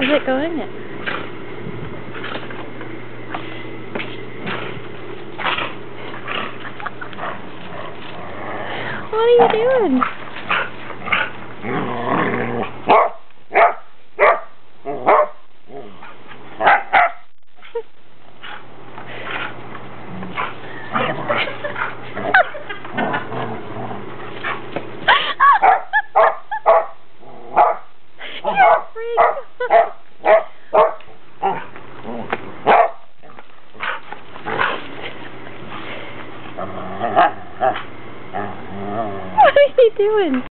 Is it going? What are you doing? What are you doing?